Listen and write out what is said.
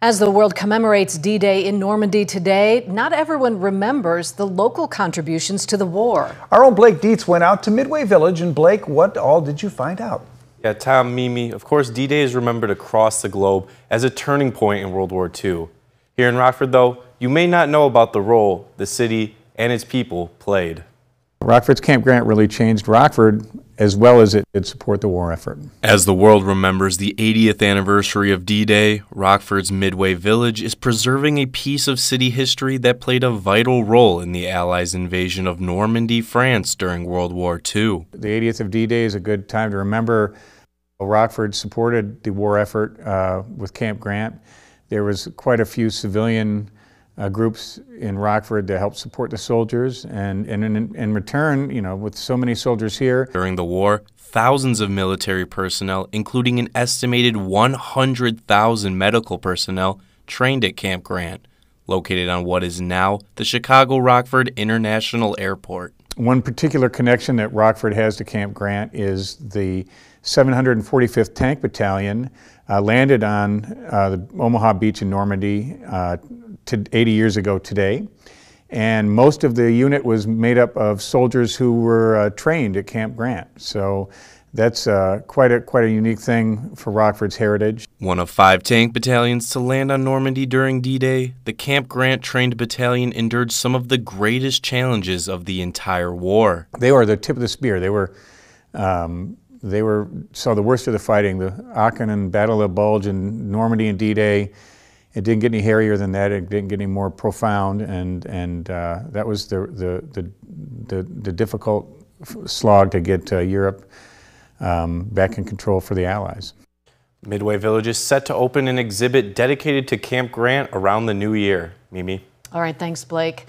As the world commemorates D Day in Normandy today, not everyone remembers the local contributions to the war. Our own Blake Dietz went out to Midway Village. And Blake, what all did you find out? Yeah, Tom, Mimi, of course, D Day is remembered across the globe as a turning point in World War II. Here in Rockford, though, you may not know about the role the city and its people played. Rockford's Camp Grant really changed Rockford as well as it did support the war effort. As the world remembers the 80th anniversary of D Day, Rockford's Midway Village is preserving a piece of city history that played a vital role in the Allies' invasion of Normandy, France during World War II. The 80th of D Day is a good time to remember Rockford supported the war effort uh, with Camp Grant. There was quite a few civilian uh, groups in Rockford to help support the soldiers. And, and in, in return, you know, with so many soldiers here. During the war, thousands of military personnel, including an estimated 100,000 medical personnel, trained at Camp Grant, located on what is now the Chicago Rockford International Airport. One particular connection that Rockford has to Camp Grant is the 745th Tank Battalion uh, landed on uh, the Omaha Beach in Normandy uh, to 80 years ago today. And most of the unit was made up of soldiers who were uh, trained at Camp Grant. So that's uh, quite, a, quite a unique thing for Rockford's heritage. One of five tank battalions to land on Normandy during D Day, the Camp Grant trained battalion endured some of the greatest challenges of the entire war. They were the tip of the spear. They were, um, they were saw the worst of the fighting. The Aachen and Battle of Bulge and Normandy and D Day it didn't get any hairier than that. It didn't get any more profound, and and uh, that was the, the the, the the difficult slog to get uh, Europe um, back in control for the Allies. Midway Village is set to open an exhibit dedicated to Camp Grant around the new year. Mimi. All right, thanks, Blake.